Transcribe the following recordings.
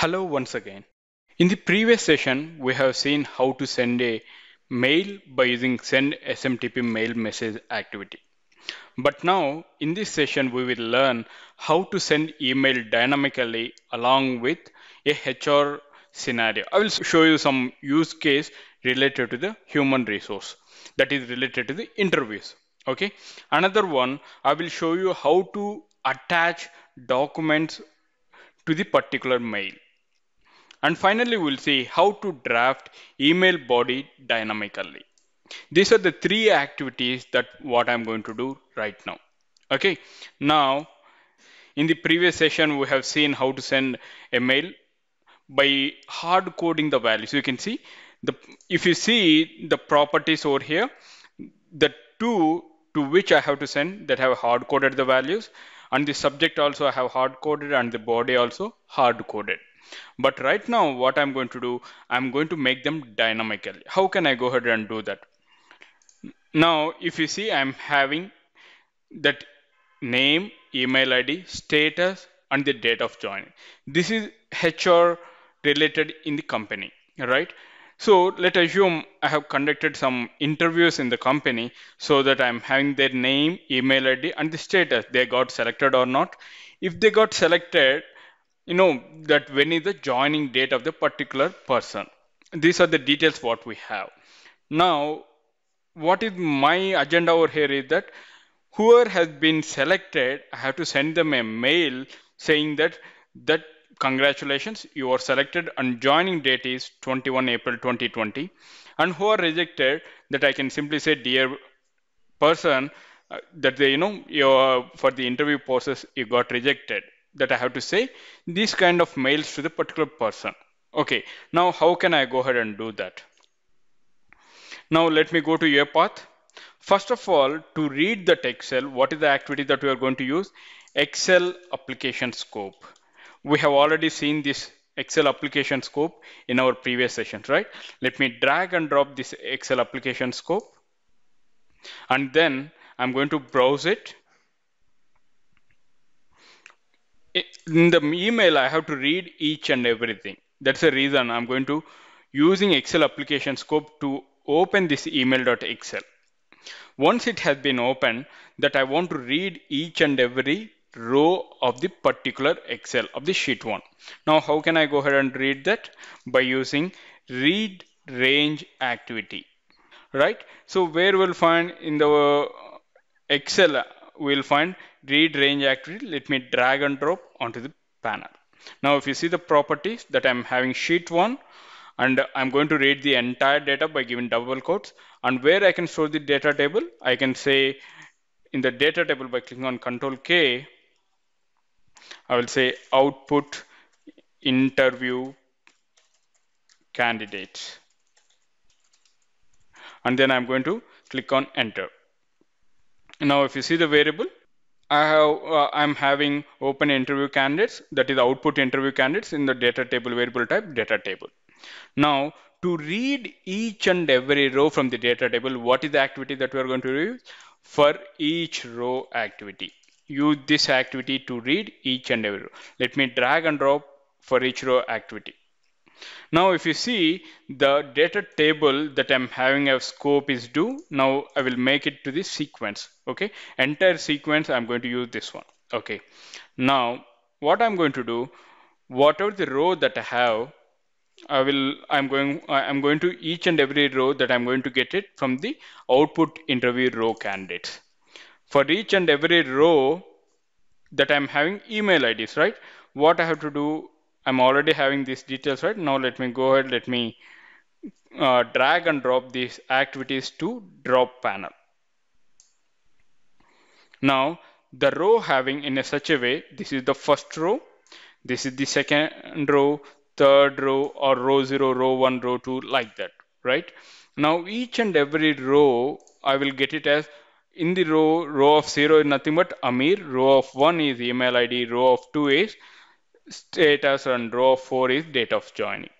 Hello once again. In the previous session, we have seen how to send a mail by using send SMTP mail message activity. But now in this session, we will learn how to send email dynamically along with a HR scenario. I will show you some use case related to the human resource that is related to the interviews. Okay. Another one, I will show you how to attach documents to the particular mail. And finally, we'll see how to draft email body dynamically. These are the three activities that what I'm going to do right now. Okay. Now, in the previous session, we have seen how to send a mail by hard coding the values. You can see the if you see the properties over here, the two to which I have to send that have hard coded the values and the subject also I have hard coded and the body also hard coded. But right now what I'm going to do, I'm going to make them dynamically. How can I go ahead and do that? Now, if you see, I'm having that name, email ID, status, and the date of joining. This is HR related in the company, right? So let assume I have conducted some interviews in the company so that I'm having their name, email ID, and the status they got selected or not. If they got selected, you know that when is the joining date of the particular person. These are the details what we have. Now, what is my agenda over here is that whoever has been selected, I have to send them a mail saying that that congratulations, you are selected and joining date is 21 April 2020. And who are rejected, that I can simply say, dear person, uh, that they, you know, you for the interview process, you got rejected. That I have to say these kind of mails to the particular person. Okay, now how can I go ahead and do that? Now let me go to UiPath. First of all, to read that Excel, what is the activity that we are going to use? Excel application scope. We have already seen this Excel application scope in our previous sessions, right? Let me drag and drop this Excel application scope. And then I'm going to browse it. In the email, I have to read each and everything. That's the reason I'm going to using Excel application scope to open this email.excel. Once it has been opened, that I want to read each and every row of the particular Excel of the sheet one. Now, how can I go ahead and read that? By using read range activity, right? So where we'll find in the Excel, we'll find read range activity. Let me drag and drop onto the panel. Now, if you see the properties that I'm having sheet one, and I'm going to read the entire data by giving double quotes and where I can store the data table I can say in the data table by clicking on control K I will say output interview candidates and then I'm going to click on enter now if you see the variable I have uh, I'm having open interview candidates that is output interview candidates in the data table variable type data table now, to read each and every row from the data table, what is the activity that we are going to use? For each row activity. Use this activity to read each and every row. Let me drag and drop for each row activity. Now, if you see the data table that I'm having a scope is due, now I will make it to the sequence. Okay, entire sequence, I'm going to use this one. Okay, now what I'm going to do, whatever the row that I have, I will I'm going I'm going to each and every row that I'm going to get it from the output interview row candidates. For each and every row that I'm having email IDs, right? What I have to do, I'm already having these details, right? Now let me go ahead, let me uh, drag and drop these activities to drop panel. Now the row having in a such a way, this is the first row, this is the second row, third row or row 0, row 1, row 2 like that, right? Now each and every row I will get it as in the row, row of 0 is nothing but Amir, row of 1 is email ID, row of 2 is status and row 4 is date of joining.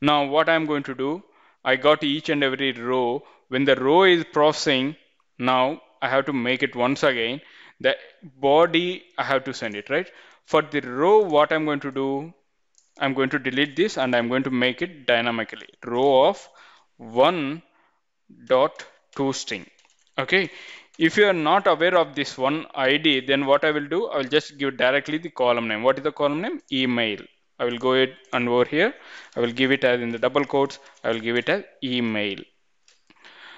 Now what I'm going to do, I got each and every row. When the row is processing, now I have to make it once again. The body, I have to send it, right? For the row, what I'm going to do, I'm going to delete this and I'm going to make it dynamically row of one dot toString. Okay. If you are not aware of this one ID, then what I will do, I will just give directly the column name. What is the column name? Email. I will go ahead and over here. I will give it as in the double quotes. I will give it as email.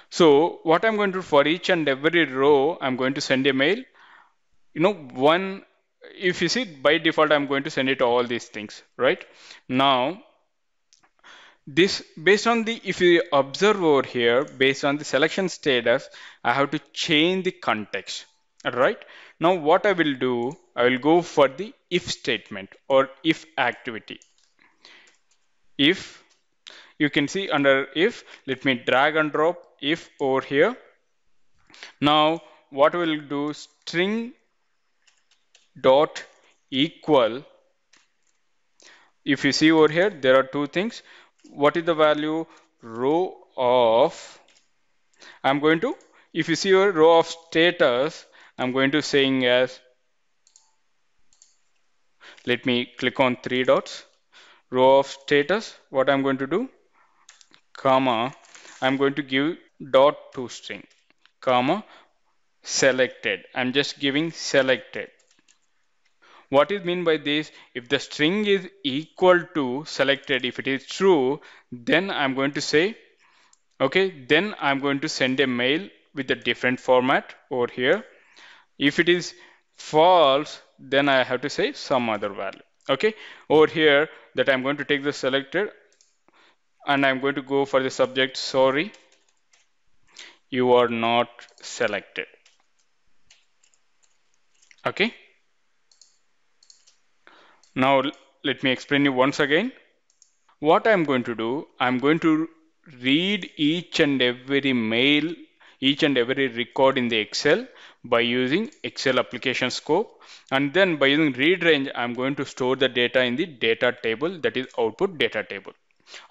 So what I'm going to do for each and every row, I'm going to send a mail. You know, one, if you see by default, I'm going to send it all these things, right? Now, this based on the, if you observe over here, based on the selection status, I have to change the context, right? Now what I will do, I will go for the if statement or if activity. If you can see under if, let me drag and drop if over here. Now what we'll do string dot equal if you see over here there are two things what is the value? Row of I'm going to if you see your row of status I'm going to saying as let me click on three dots. Row of status what I'm going to do? Comma I'm going to give dot to string. Comma selected. I'm just giving selected what is mean by this? If the string is equal to selected if it is true then I'm going to say okay then I'm going to send a mail with a different format over here. If it is false then I have to say some other value. Okay over here that I'm going to take the selected and I'm going to go for the subject sorry you are not selected. Okay now let me explain you once again. What I'm going to do I'm going to read each and every mail each and every record in the Excel by using Excel application scope. And then by using read range I'm going to store the data in the data table that is output data table.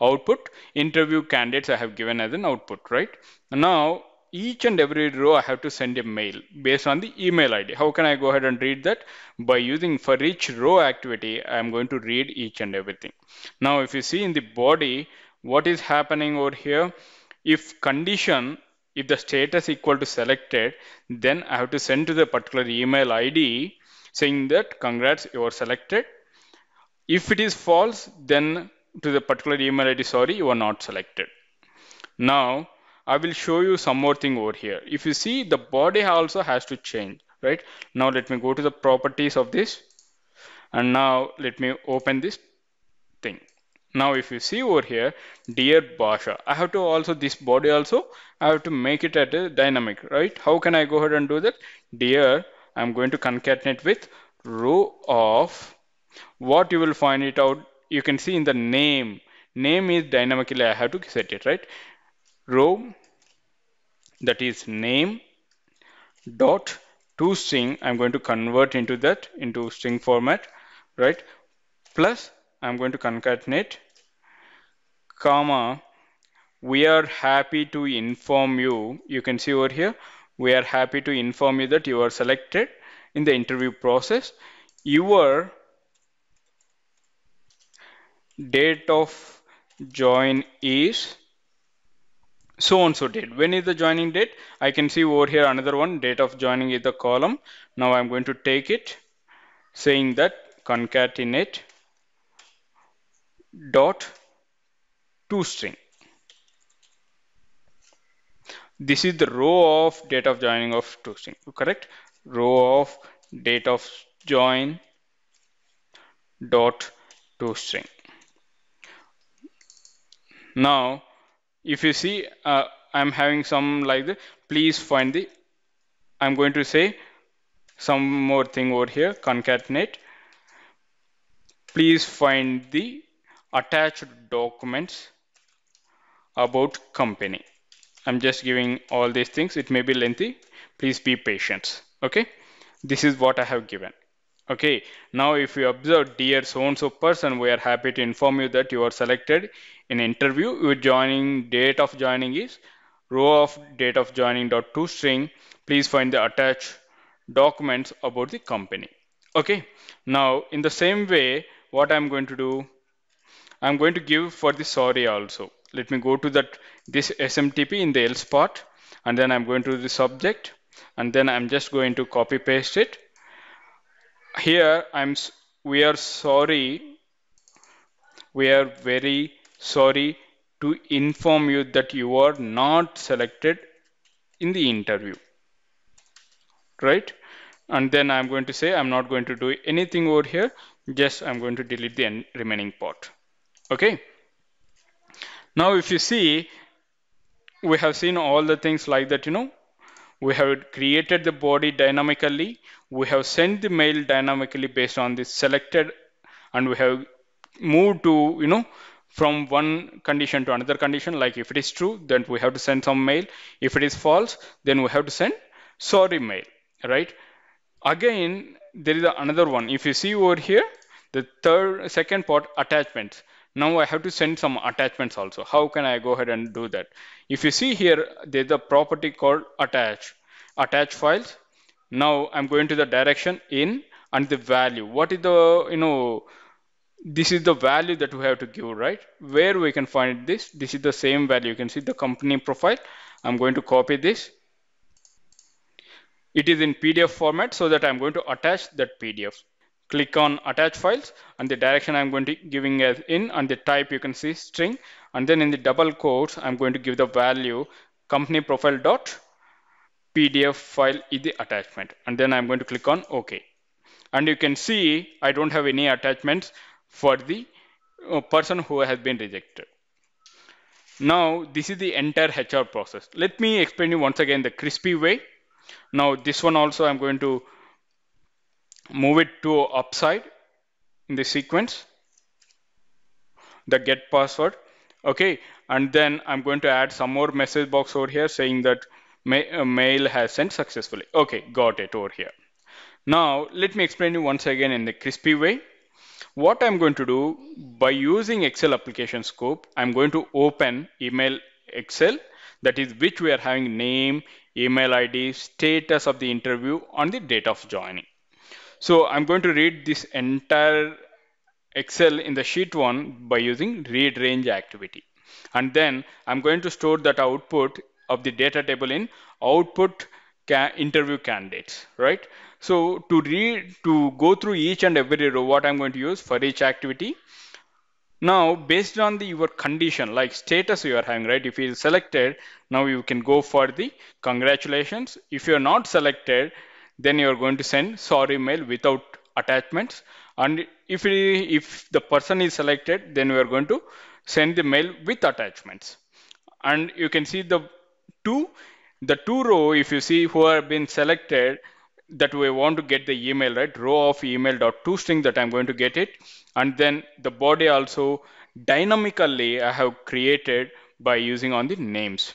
Output interview candidates I have given as an output right? Now each and every row I have to send a mail based on the email ID how can I go ahead and read that by using for each row activity I am going to read each and everything now if you see in the body what is happening over here if condition if the status equal to selected, then I have to send to the particular email ID saying that congrats, you are selected. If it is false, then to the particular email ID, sorry, you are not selected. Now, I will show you some more thing over here. If you see the body also has to change, right? Now let me go to the properties of this. And now let me open this thing. Now if you see over here, dear Basha, I have to also this body also, I have to make it at a dynamic, right? How can I go ahead and do that? Dear, I'm going to concatenate with row of what you will find it out. You can see in the name, name is dynamically, I have to set it, right? Row that is name dot to string. I'm going to convert into that into string format, right? Plus I'm going to concatenate comma we are happy to inform you you can see over here we are happy to inform you that you are selected in the interview process your date of join is so and so date when is the joining date i can see over here another one date of joining is the column now i'm going to take it saying that concatenate dot to string. This is the row of date of joining of to string, correct? Row of date of join dot to string. Now, if you see, uh, I'm having some like the, please find the, I'm going to say some more thing over here, concatenate. Please find the attached documents about company. I'm just giving all these things. It may be lengthy. Please be patient. Okay. This is what I have given. Okay. Now, if you observe, dear so-and-so person, we are happy to inform you that you are selected in interview. Your joining date of joining is row of date of joining dot to string. Please find the attached documents about the company. Okay. Now, in the same way, what I'm going to do, I'm going to give for the sorry also. Let me go to that this SMTP in the else part and then I'm going to the subject and then I'm just going to copy paste it. Here I'm we are sorry we are very sorry to inform you that you are not selected in the interview. Right? And then I'm going to say I'm not going to do anything over here. Just I'm going to delete the remaining part. Okay? Now if you see we have seen all the things like that you know. We have created the body dynamically. We have sent the mail dynamically based on the selected and we have moved to you know from one condition to another condition like if it is true then we have to send some mail. If it is false then we have to send sorry mail right? Again there is another one. If you see over here the third second part attachments. Now I have to send some attachments also. How can I go ahead and do that? If you see here there's a property called attach attach files. Now I'm going to the direction in and the value. What is the you know this is the value that we have to give right? Where we can find this? This is the same value. You can see the company profile. I'm going to copy this. It is in PDF format so that I'm going to attach that PDF click on attach files and the direction I'm going to giving as in and the type you can see string. And then in the double quotes I'm going to give the value company profile dot PDF file is the attachment. And then I'm going to click on OK. And you can see I don't have any attachments for the uh, person who has been rejected. Now this is the entire HR process. Let me explain you once again the crispy way. Now this one also I'm going to move it to upside in the sequence the get password okay and then I'm going to add some more message box over here saying that ma uh, mail has sent successfully okay got it over here now let me explain you once again in the crispy way what I'm going to do by using Excel application scope I'm going to open email Excel that is which we are having name email ID status of the interview on the date of joining so I'm going to read this entire Excel in the sheet one by using read range activity. And then I'm going to store that output of the data table in output interview candidates, right? So to read, to go through each and every row, what I'm going to use for each activity. Now, based on the your condition, like status you are having, right? If you are selected, now you can go for the congratulations. If you're not selected, then you are going to send sorry mail without attachments and if if the person is selected then we are going to send the mail with attachments and you can see the two the two row if you see who have been selected that we want to get the email right row of email dot to string that i'm going to get it and then the body also dynamically i have created by using on the names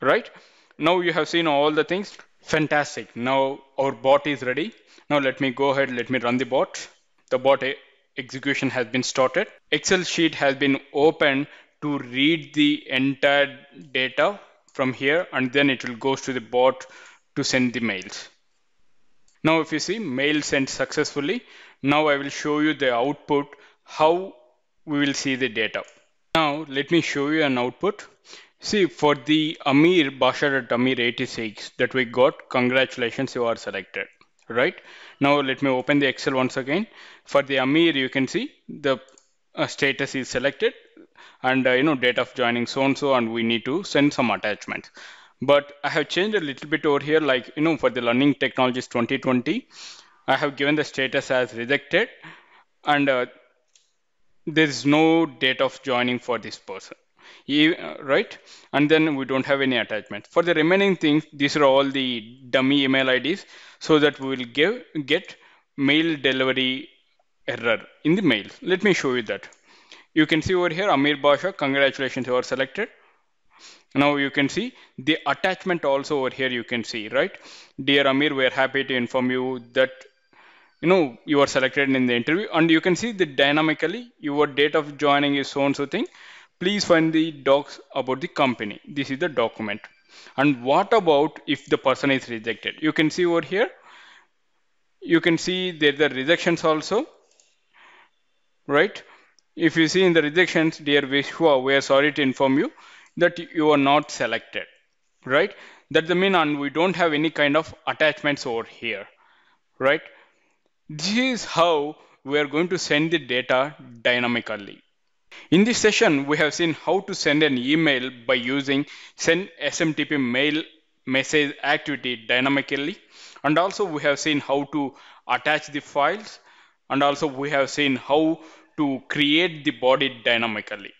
right now you have seen all the things Fantastic. Now our bot is ready. Now let me go ahead, let me run the bot. The bot execution has been started. Excel sheet has been opened to read the entire data from here and then it will go to the bot to send the mails. Now if you see mail sent successfully, now I will show you the output, how we will see the data. Now let me show you an output. See, for the Amir Bashar at Amir 86 that we got, congratulations, you are selected, right? Now let me open the Excel once again. For the Amir, you can see the uh, status is selected and uh, you know date of joining so and so and we need to send some attachments. But I have changed a little bit over here like you know for the learning technologies 2020 I have given the status as rejected and uh, there is no date of joining for this person. Right? And then we don't have any attachment. For the remaining things these are all the dummy email IDs so that we will give get mail delivery error in the mail. Let me show you that you can see over here Amir Basha congratulations you are selected now you can see the attachment also over here you can see right dear Amir we are happy to inform you that you know you are selected in the interview and you can see that dynamically your date of joining is so and so thing please find the docs about the company. This is the document. And what about if the person is rejected? You can see over here, you can see there the rejections also, right? If you see in the rejections, dear Vishwa, we are sorry to inform you that you are not selected, right? That's the mean and we don't have any kind of attachments over here, right? This is how we are going to send the data dynamically. In this session, we have seen how to send an email by using send SMTP mail message activity dynamically. And also we have seen how to attach the files. And also we have seen how to create the body dynamically.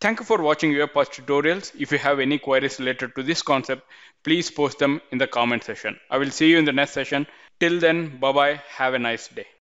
Thank you for watching UiPath tutorials. If you have any queries related to this concept, please post them in the comment section. I will see you in the next session. Till then, bye bye. Have a nice day.